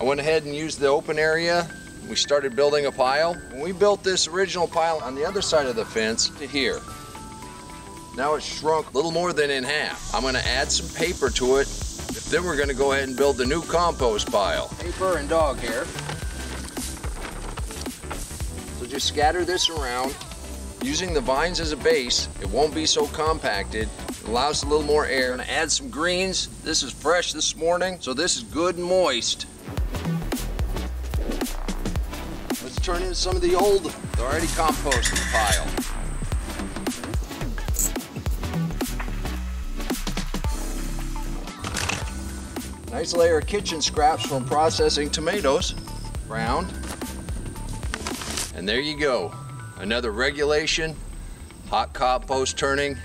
I went ahead and used the open area. We started building a pile. We built this original pile on the other side of the fence to here. Now it's shrunk a little more than in half. I'm gonna add some paper to it. Then we're gonna go ahead and build the new compost pile. Paper and dog hair. So just scatter this around. Using the vines as a base, it won't be so compacted. It allows a little more air. I'm gonna add some greens. This is fresh this morning, so this is good and moist. Let's turn in some of the old, already composted pile. Nice layer of kitchen scraps from processing tomatoes. Round. And there you go. Another regulation, hot compost turning,